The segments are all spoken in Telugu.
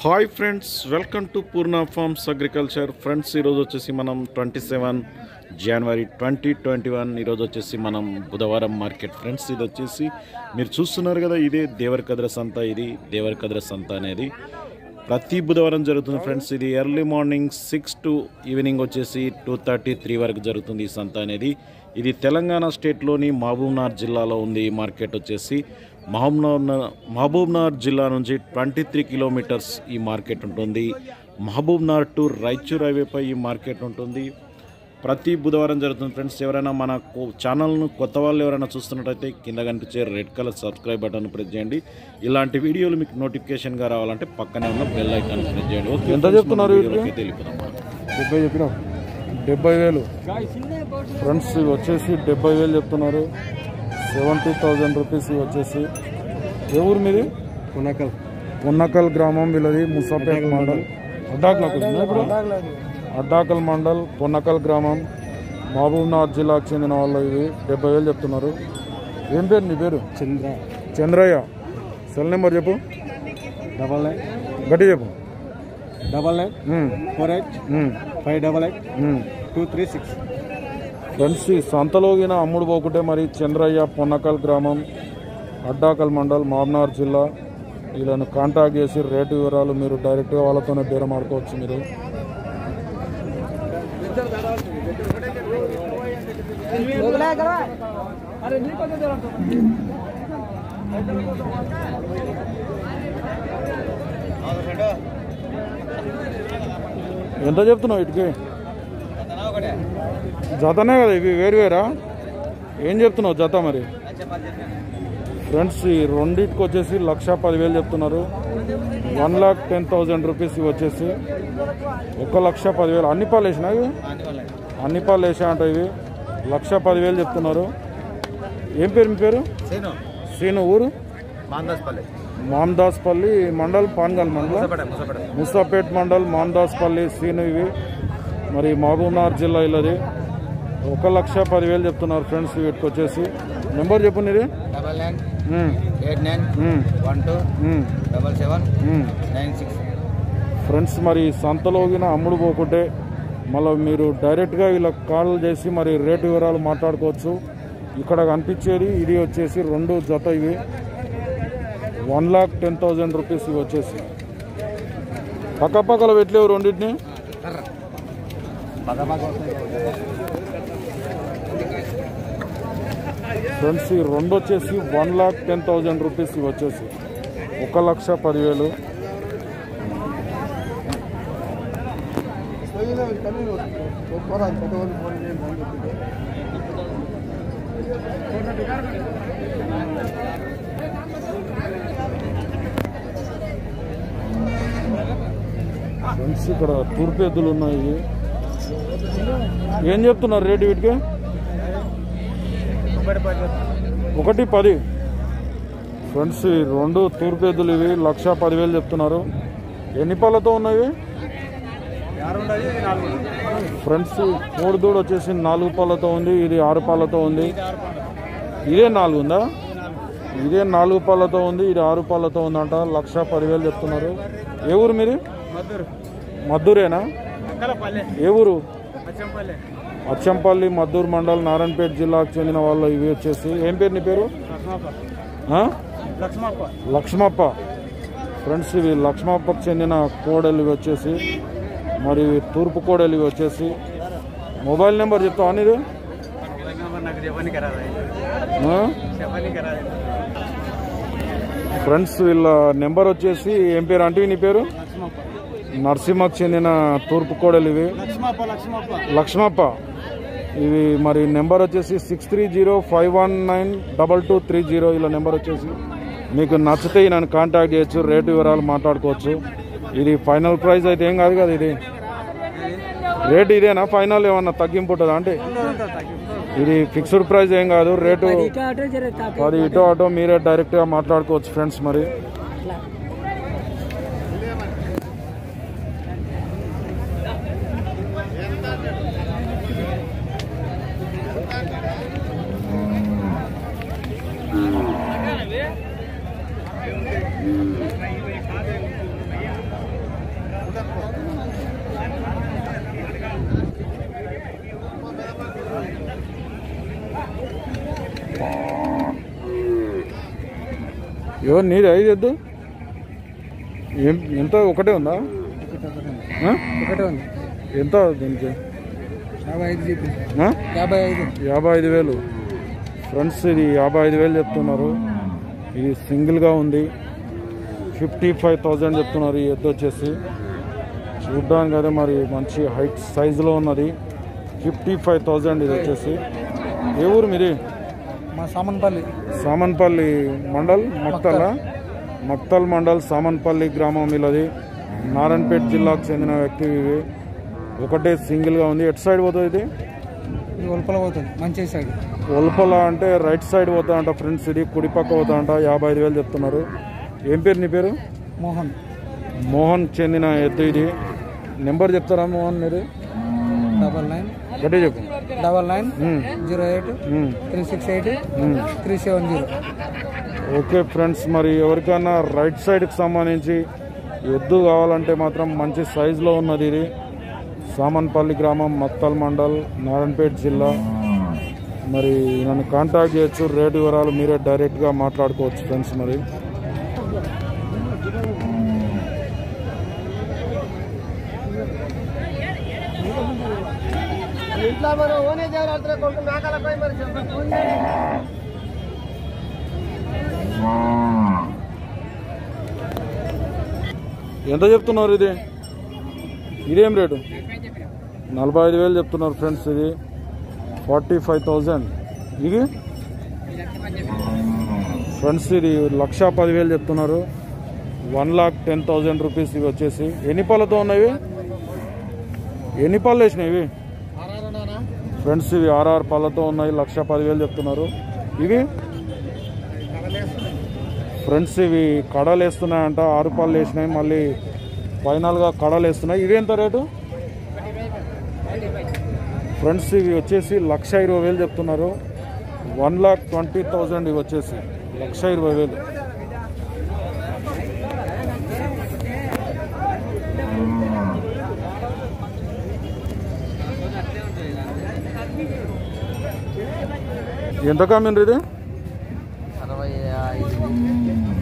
Hi friends welcome to Purna farms agriculture. Friends ఈరోజు వచ్చేసి మనం ట్వంటీ సెవెన్ జనవరి ట్వంటీ ట్వంటీ వన్ ఈరోజు వచ్చేసి మనం బుధవారం మార్కెట్. ఫ్రెండ్స్ ఇది వచ్చేసి మీరు చూస్తున్నారు కదా ఇదే దేవరకద్ర సంత ఇది దేవరకద్ర సంత అనేది. ప్రతి బుధవారం జరుగుతుంది ఫ్రెండ్స్ ఇది early morning six to evening వచ్చేసి టూ థర్టీ త్రీ వరకు జరుగుతుంది ఈ సంత అనేది. ఇది తెలంగాణ స్టేట్లోని మహబూబ్నగర్ జిల్లాలో ఉంది ఈ మార్కెట్ వచ్చేసి. మహబూబ్నగర్ మహబూబ్నగర్ జిల్లా నుంచి ట్వంటీ త్రీ కిలోమీటర్స్ ఈ మార్కెట్ ఉంటుంది. మహబూబ్నగర్ టు రాయచూర్ హైవేపై ఈ మార్కెట్ ఉంటుంది. ప్రతి బుధవారం జరుగుతుంది ఫ్రెండ్స్. ఎవరైనా మన ఛానల్ను కొత్త వాళ్ళు ఎవరైనా చూస్తున్నట్టయితే కింద కనిపించే red colour subscribe button press చేయండి. ఇలాంటి వీడియోలు మీకు నోటిఫికేషన్గా రావాలంటే పక్కనే ఉన్న బెల్ ఐకాన్ ప్రెస్ చేయండి. ఓకే ఎంత చెప్తున్నారు మనం. డెబ్బై చెప్పినా డెబ్బై వేలు. ఫ్రెండ్స్ వచ్చేసి డెబ్బై వేలు చెప్తున్నారు. సెవెంటీ థౌజండ్ రూపీస్ వచ్చేసి. ఏ ఊరు మీది? కొనకల్ పొన్నకల్ గ్రామం వీళ్ళది ముసాపేట్ మండల్. అడ్డాకల్ ఇప్పుడు? అడ్డాకల్ మండల్ పొన్నకల్ గ్రామం మహబూబ్నగర్ జిల్లాకు చెందిన వాళ్ళు ఇవి. డెబ్బై వేలు చెప్తున్నారు. ఏం పేరు నీ పేరు? చంద్ర. చంద్రయ్య. సెల్ నెంబర్ చెప్పు. Double nine. గట్టి చెప్పు. Double nine. Four eight. Five double eight. Two three six. Friends ఈ సంతలోగిన అమ్ముడు పోకుంటే మరి చంద్రయ్య పొన్నకల్ గ్రామం అడ్డాకల్ మండల్ మామ్నార్ జిల్లా వీళ్ళను కాంటాక్ట్ చేసి రేటు వివరాలు మీరు డైరెక్ట్గా వాళ్ళతోనే బేరం ఆడుకోవచ్చు మీరు. ఎంత చెప్తున్నావు ఇటుకి? జతనే కదా ఇవి వేరు వేరా? ఏం చెప్తున్నావు జత మరి? ఫ్రెండ్స్ ఈ రెండింటికి వచ్చేసి లక్ష పదివేలు చెప్తున్నారు. One lakh ten thousand rupees ఇవి వచ్చేసి. ఒక లక్ష పదివేలు. అన్ని పాలు వేసినా ఇవి? అన్ని పాలు వేసా అంట ఇవి. లక్ష పదివేలు చెప్తున్నారు. ఏం పేరు మీ పేరు? సేను. శ్రీను ఊరు? మాందాస్పల్లి. మామదాస్పల్లి మండల్ పాన్గల్ మండలం? ముసాపేట్ మండల్ మాందాస్పల్లి సీను ఇవి. మరి మహబూబ్నగర్ జిల్లా ఇల్లది. ఒక లక్ష పదివేలు చెప్తున్నారు ఫ్రెండ్స్ వీటికి వచ్చేసి నెంబర్ చెప్పు నీది. Double nine eight nine one two double seven. Nine six. Friends మరి సంతలోగిన అమ్ముడు పోకుంటే మళ్ళీ మీరు డైరెక్ట్గా వీళ్ళకి కాల్ చేసి మరి రేటు వివరాలు మాట్లాడుకోవచ్చు. ఇక్కడ కనిపించేది ఇది వచ్చేసి రెండు జత ఇవి. One lakh ten thousand rupees ఇవి వచ్చేసి. పక్క పక్కల పెట్టలేవు రెండింటిని? ఫ్రెండ్స్ ఈ రెండు వచ్చేసి one lakh ten thousand rupees ఇవి వచ్చేసి. ఒక లక్ష పదివేలు. ఫ్రెండ్స్ ఇక్కడ తూర్పు ఎద్దులు ఉన్నాయి. ఏం చెప్తున్నారు రేటు వీటికి? ఒకటి పది. ఫ్రెండ్స్ రెండు తూర్పు ఎద్దులు ఇవి లక్ష పదివేలు చెప్తున్నారు. ఎన్ని పళ్ళతో ఉన్నాయి? ఫ్రెండ్స్ కోడిదూడ వచ్చేసి నాలుగు పళ్ళతో ఉంది ఇది ఆరు పళ్ళతో ఉంది. ఇదే నాలుగు ఉందా? ఇదే నాలుగు పళ్ళతో ఉంది ఇది ఆరు పళ్ళతో ఉందంట లక్ష పదివేలు చెప్తున్నారు. ఏ ఊరు మద్దూరు. మద్దూరేనా? ఏ ఊరు? అచ్చంపల్లె మద్దూరు మండల్ నారాయణపేట జిల్లాకు చెందిన వాళ్ళు ఇవి వచ్చేసి. ఏం పేరు నీ పేరు? లక్ష్మప్ప. ఫ్రెండ్స్ ఇవి లక్ష్మప్పకు చెందిన కోడలు ఇవి వచ్చేసి. మరి తూర్పు కోడలు ఇవి వచ్చేసి. మొబైల్ నెంబర్ చెప్తావా రాదు ఫ్రెండ్స్ వీళ్ళ నెంబర్ వచ్చేసి ఏం పేరు? అంటే నీ పేరు? నరసింహకు చెందిన తూర్పు కోడలు ఇవి. లక్ష్మప్ప ఇవి మరి నెంబర్ వచ్చేసి six three zero five one nine double two three zero ఇలా నెంబర్ వచ్చేసి. మీకు నచ్చితే నన్ను కాంటాక్ట్ చేయొచ్చు రేటు వివరాలు మాట్లాడుకోవచ్చు. ఇది ఫైనల్ ప్రైస్ అయితే ఏం కాదు కదా ఇది. రేటు ఇదేనా? ఫైనల్ ఏమన్నా తగ్గింపు ఉంటుందా అంటే? ఇది ఫిక్స్డ్ ప్రైస్ ఏం కాదు రేటు పది ఇటో అటో మీరే డైరెక్ట్గా మాట్లాడుకోవచ్చు ఫ్రెండ్స్ మరి. ఎవరు? నీది? ఐదు ఎద్దు? ఏం ఎంత? ఒకటే ఉందా? ఒకటే ఉంది. ఎంత దీనికి? యాభై ఐదు వేలు. ఫ్రెండ్స్ ఇది యాభై ఐదు వేలు చెప్తున్నారు. ఇది సింగిల్గా ఉంది. ఫిఫ్టీ ఫైవ్ థౌజండ్ చెప్తున్నారు ఈ ఎద్దు వచ్చేసి. చూడ్డానికి అదే మరి మంచి హైట్ సైజులో ఉన్నది. ఫిఫ్టీ ఫైవ్ థౌజండ్ ఇది వచ్చేసి. ఏ ఊరు మీది? సామన్పల్లి. సామన్పల్లి మండల్ మక్తల్. మక్తల్. మండల్ సామన్పల్లి గ్రామం వీళ్ళది నారాయణపేట జిల్లాకు చెందిన వ్యక్తి ఇవి ఒకటే సింగిల్గా ఉంది. ఎటు సైడ్ పోతుంది ఇది? ఒలపల పోతుంది. మంచి సైడ్. ఒల్పల అంటే రైట్ సైడ్ పోతా అంట ఫ్రెండ్స్ ఇది. కుడి పక్క పోతా అంట. యాభై ఐదు వేలు చెప్తున్నారు. ఏం పేరు నీ పేరు? మోహన్. మోహన్ చెందిన ఎద్దు ఇది. నెంబర్ చెప్తారా మోహన్ మీరు డబల్ నైన్ గట్టే చెప్పు double nine zero eight three six eight. Three seven zero. Okay friends మరి ఎవరికైనా రైట్ సైడ్కి సంబంధించి ఎద్దు కావాలంటే మాత్రం మంచి సైజులో ఉన్నది ఇది. సామన్పల్లి గ్రామం మత్తల్ మండల్ నారాయణపేట జిల్లా. మరి నన్ను కాంటాక్ట్ చేయొచ్చు రేటు వివరాలు మీరే డైరెక్ట్గా మాట్లాడుకోవచ్చు ఫ్రెండ్స్ మరి. ఇంట్లో మనం ఓనే చేయాలి కొడుకు మేకలపై మరి ఎంత చెప్తున్నారు ఇది? ఇదేం రేటు? నలభై ఐదు వేలు చెప్తున్నారు ఫ్రెండ్స్ ఇది. Forty five thousand. ఇది? ఫ్రెండ్స్ ఇది లక్ష పదివేలు చెప్తున్నారు. One lakh ten thousand rupees ఇవి వచ్చేసి. ఎన్ని పళ్ళతో ఉన్నాయి ఎన్ని పళ్ళు వేసినాయి ఇవి? ఫ్రెండ్స్ ఇవి ఆర్ఆర్ పళ్ళతో ఉన్నాయి. లక్ష పదివేలు చెప్తున్నారు. ఇవి? ఫ్రెండ్స్ ఇవి కడలు వేస్తున్నాయంట ఆరు పళ్ళు వేసినాయి. మళ్ళీ ఫైనల్గా కడలు వేస్తున్నాయి ఇవి ఎంత రేటు? ఫ్రెండ్స్ ఇవి వచ్చేసి లక్ష ఇరవై వేలు చెప్తున్నారు. వన్ లాక్ ట్వంటీ థౌజండ్ ఇవి వచ్చేసి. లక్ష ఇరవై వేలు. ఎంత కమ్మిండ్రు ఇది?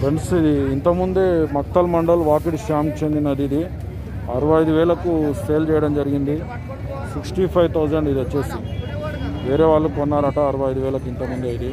ఫ్రెండ్స్ ఇది ఇంతకుముందే మక్తల్ మండల్ వాకిడి శ్యామ్ చెందినది ఇది. అరవై ఐదు వేలకు సేల్ చేయడం జరిగింది. సిక్స్టీ ఫైవ్ థౌజండ్ ఇది వచ్చేసి. వేరే వాళ్ళు కొన్నారట అరవై ఐదు వేలకు ఇంతకుముందే ఇది.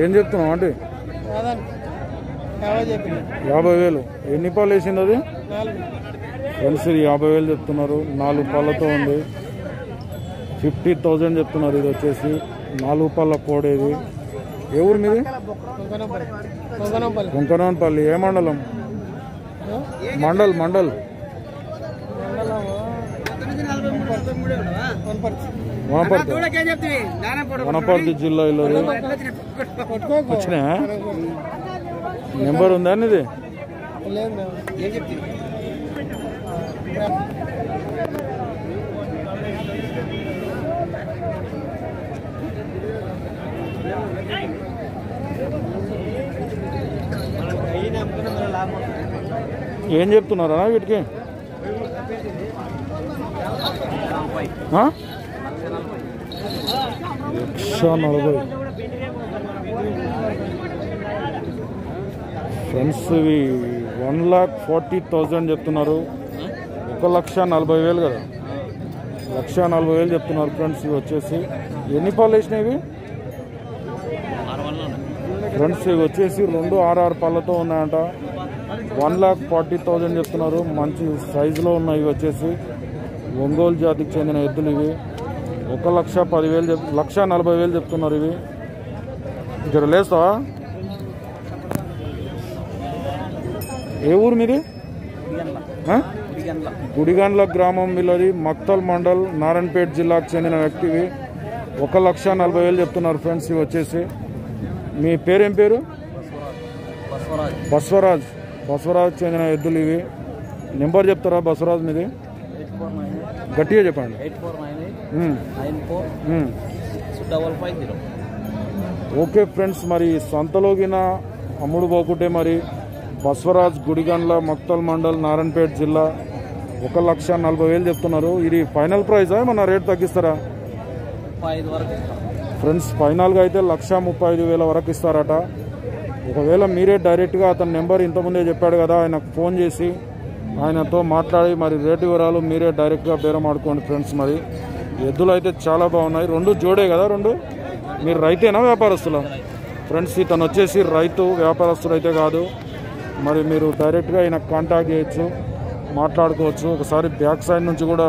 ఏం చెప్తున్నావు అంటే యాభై వేలు. ఎన్ని పాలు వేసింది అది? ఫ్రెండ్స్ ఇది యాభై వేలు చెప్తున్నారు. నాలుగు పళ్ళతో ఉంది. ఫిఫ్టీ థౌజండ్ చెప్తున్నారు ఇది వచ్చేసి. నాలుగు పళ్ళ కోడేది ఏ ఊరు మీది? కొంకనంపల్లి కుంకనాన్పల్లి ఏ మండలం? మండల్ మండల్. వనపర్తి వనపర్తి జిల్లా ఇల్లు వచ్చినా నెంబర్ ఉందా ఇది ఏం చెప్తుంది ఏం చెప్తున్నారా వీటికి? ఆ? లక్ష నలభై. ఫ్రెండ్స్ ఇవి వన్ లాక్ ఫార్టీ థౌజండ్ చెప్తున్నారు. ఒక లక్ష నలభై వేలు కదా. లక్ష నలభై వేలు చెప్తున్నారు ఫ్రెండ్స్ ఇవి వచ్చేసి. ఎన్ని పాలు వేసినాయి ఇవి? ఫ్రెండ్స్ ఇవి వచ్చేసి రెండు ఆర్ఆర్ పళ్ళతో ఉన్నాయంట. వన్ లాక్ ఫార్టీ థౌజండ్ చెప్తున్నారు. మంచి సైజులో ఉన్నాయి ఇవి వచ్చేసి. ఒంగోలు జాతికి చెందిన ఎద్దులు ఇవి. ఒక లక్ష పదివేలు చెప్ లక్ష నలభై వేలు చెప్తున్నారు ఇవి. ఇక్కడ లేస్తావా? ఏ ఊరు మీది? గుడిగండ్ల. గ్రామం వీళ్ళది. మక్తల్ మండల్ నారాయణపేట జిల్లాకు చెందిన వ్యక్తివి. ఒక లక్ష నలభై వేలు చెప్తున్నారు ఫ్రెండ్స్ ఇవి వచ్చేసి. మీ పేరేం పేరు? బసవరాజ్. బస్వరాజ్. చెందిన ఎద్దులు ఇవి. నెంబర్ చెప్తారా బస్వరాజ్ మీది? గట్టిగా చెప్పండి. Nine eight um, nine four um. Six double five zero. Okay friends మరి సంతలోగిన అమ్ముడు పోకుంటే మరి బస్వరాజ్ గుడిగండ్ల మక్తల్ మండల్ నారాయణపేట జిల్లా ఒక లక్ష నలభై వేలు చెప్తున్నారు. ఇది ఫైనల్ ప్రైజా? ఏమన్నా రేట్ తగ్గిస్తారా? ఫ్రెండ్స్ ఫైనల్గా అయితే లక్ష ముప్పై ఐదు వేల వరకు ఇస్తారట. ఒకవేళ మీరే డైరెక్ట్గా అతని నెంబర్ ఇంతకుముందే చెప్పాడు కదా ఆయనకు ఫోన్ చేసి ఆయనతో మాట్లాడి మరి రేటు వివరాలు మీరే డైరెక్ట్గా బేరం ఆడుకోండి ఫ్రెండ్స్ మరి. ఎద్దులు అయితే చాలా బాగున్నాయి. రెండు జోడే కదా రెండు? మీరు రైతేనా వ్యాపారస్తుల? ఫ్రెండ్స్ ఇతను వచ్చేసి రైతు వ్యాపారస్తుడు అయితే కాదు. మరి మీరు డైరెక్ట్గా ఆయన కాంటాక్ట్ చేయొచ్చు మాట్లాడుకోవచ్చు. ఒకసారి బ్యాక్ సైడ్ నుంచి కూడా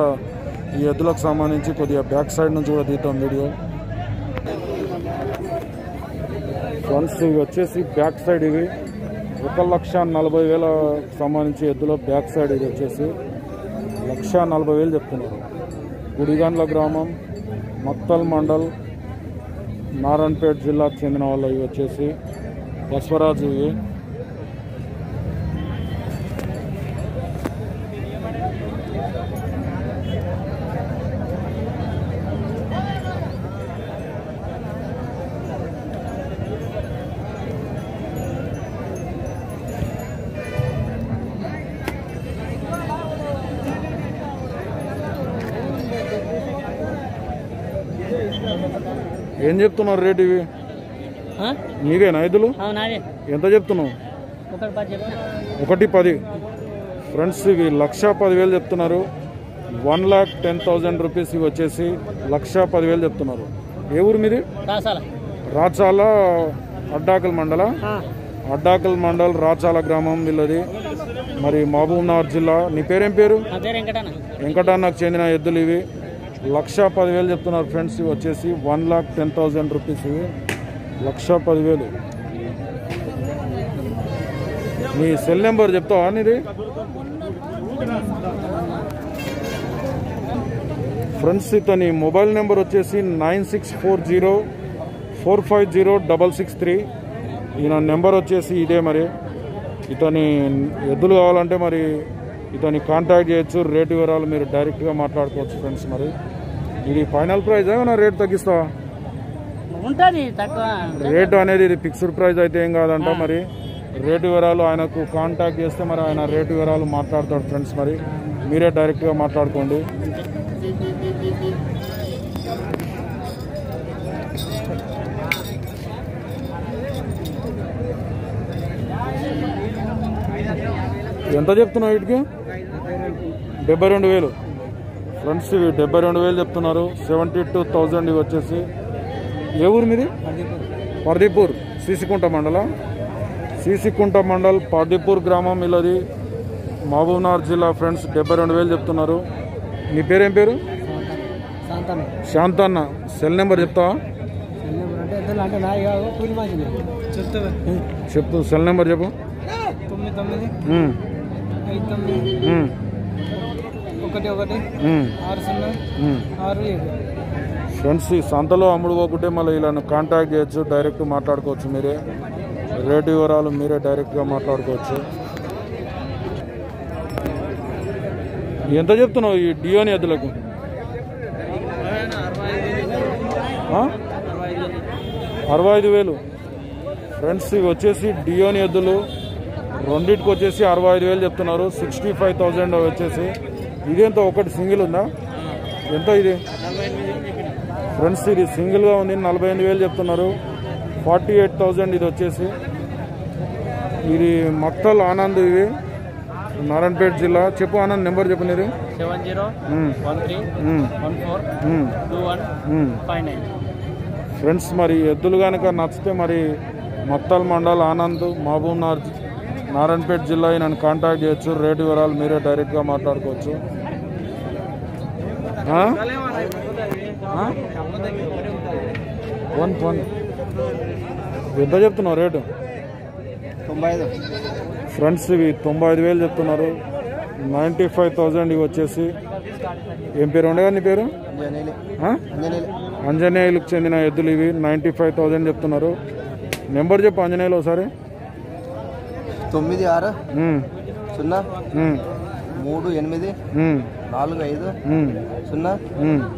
ఈ ఎద్దులకు సంబంధించి కొద్దిగా బ్యాక్ సైడ్ నుంచి కూడా తీద్దాం వీడియో. ఫ్రెండ్స్ ఇవి వచ్చేసి బ్యాక్ సైడ్ ఇవి. ఒక లక్ష నలభై వేల సంబంధించి ఎద్దులో బ్యాక్ సైడ్ ఇది వచ్చేసి. లక్ష నలభై వేలు చెప్తున్నారు. గుడిగండ్ల గ్రామం మత్తల్ మండల్ నారాయణపేట జిల్లాకు చెందిన వాళ్ళు వచ్చేసి బస్వరాజు ఏం చెప్తున్నారు రేట్ ఇవి? నీవేనా అవునాదే ఎంత చెప్తున్నావు? ఒకటి పది ఫ్రెండ్స్ ఇవి లక్ష పదివేలు చెప్తున్నారు. One lakh ten thousand rupees ఇవి వచ్చేసి లక్ష పదివేలు చెప్తున్నారు. ఏ ఊరు మీది? రాచాల అడ్డాకల్ మండల. అడ్డాకల్ మండల్ రాచాల గ్రామం వీళ్ళది. మరి మహబూబ్ నగర్ జిల్లా. నీ పేరేం పేరు? వెంకటన్నకు చెందిన ఎద్దులు ఇవి. లక్ష పదివేలు చెప్తున్నారు ఫ్రెండ్స్ ఇవి వచ్చేసి one lakh ten thousand rupees ఇవి. లక్ష పదివేలు. మీ సెల్ నెంబర్ చెప్తావా నీది? ఫ్రెండ్స్ ఇతని మొబైల్ నెంబర్ వచ్చేసి nine six four zero four five zero double six three. ఈయన నెంబర్ వచ్చేసి ఇదే మరి. ఇతని ఎద్దులు కావాలంటే మరి ఇతని కాంటాక్ట్ చేయొచ్చు రేటు వివరాలు మీరు డైరెక్ట్గా మాట్లాడుకోవచ్చు ఫ్రెండ్స్ మరి. ఇది ఫైనల్ ప్రైస్ ఏమైనా రేట్ తగ్గిస్తావా? ఉంటుంది తక్కువ. రేటు అనేది ఇది ఫిక్స్డ్ ప్రైస్ అయితే ఏం కాదంట మరి. రేటు వివరాలు ఆయనకు కాంటాక్ట్ చేస్తే మరి ఆయన రేటు వివరాలు మాట్లాడతాడు ఫ్రెండ్స్ మరి. మీరే డైరెక్ట్గా మాట్లాడుకోండి. ఎంత చెప్తున్నావు వీటికి? డెబ్బై రెండు వేలు. ఫ్రెండ్స్ ఇవి డెబ్బై రెండు వేలు చెప్తున్నారు. సెవెంటీ టూ థౌజండ్ ఇవి వచ్చేసి. ఏ ఊరు మీది? పర్దీపూర్ సీసికుంట మండల. సీసికుంట మండల్ పర్దీపూర్ గ్రామం ఇల్లది. మహబూబ్నగర్ జిల్లా ఫ్రెండ్స్ డెబ్బై రెండు వేలు చెప్తున్నారు. మీ పేరేం పేరు? శాంతను శాంతన్న. సెల్ నెంబర్ చెప్తావా? చెప్తా చెప్పు సెల్ నెంబర్ చెప్పు. తొమ్మిది తొమ్మిది ఉమ్, ఐదు తొమ్మిది ఉమ్, ఒకటి ఒకటి. ఆరు సున్నా. ఆరు ఏడు. ఫ్రెండ్స్ ఈ సంతలో అమ్ముడు పోకుంటే మళ్ళీ ఇలా కాంటాక్ట్ చేయొచ్చు డైరెక్ట్ మాట్లాడుకోవచ్చు మీరే. రేటు వివరాలు మీరే డైరెక్ట్గా మాట్లాడుకోవచ్చు. ఎంత చెప్తున్నావు ఈ డియోని ఎద్దులకు? అరవై ఐదు వేలు. ఫ్రెండ్స్ ఇవి వచ్చేసి డియోని ఎద్దులు రెండింటికి వచ్చేసి అరవై ఐదు వేలు చెప్తున్నారు. సిక్స్టీ ఫైవ్ థౌజండ్ వచ్చేసి. ఇదేంత ఒకటి సింగిల్ ఉందా? ఎంత ఇది? ఫ్రెండ్స్ ఇది సింగిల్గా ఉంది నలభై ఎనిమిది వేలు చెప్తున్నారు. ఫార్టీ ఎయిట్ థౌజండ్ ఇది వచ్చేసి. ఇది మక్తల్ ఆనంద్ ఇవి నారాయణపేట జిల్లా. చెప్పు ఆనంద్ నెంబర్ చెప్పు నీది. Seven zero um, one three um, one four um, two one um. Five nine. Friends మరి ఎద్దులు కనుక నచ్చితే మరి మక్తల్ మండల్ ఆనంద్ మహబూబ్ నగర్ నారాయణపేట జిల్లా నన్ను కాంటాక్ట్ చేయొచ్చు. రేటు వివరాలు మీరే డైరెక్ట్గా మాట్లాడుకోవచ్చు? One one. ఎంత చెప్తున్నావు రేటు? తొంభై ఐదు. ఫ్రెండ్స్ ఇవి తొంభై ఐదు వేలు చెప్తున్నారు. నైంటీ ఫైవ్ థౌజండ్ ఇవి వచ్చేసి. ఏం పేరు? ఉండగా నీ పేరు? ఆ? ఆంజనేయులకు చెందిన ఎద్దులు ఇవి. నైంటీ ఫైవ్ థౌజండ్ చెప్తున్నారు. నెంబర్ చెప్పు ఆంజనేయులు ఒకసారి. తొమ్మిది ఆరు సున్నా మూడు ఎనిమిది నాలుగు ఐదు సున్నా.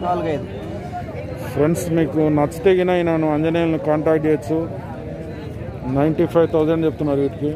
నాలుగు ఐదు. ఫ్రెండ్స్ మీకు నచ్చితే గిన నన్ను ఆంజనేయులను కాంటాక్ట్ చేయొచ్చు. నైంటీ ఫైవ్ థౌజండ్ చెప్తున్నారు వీటికి.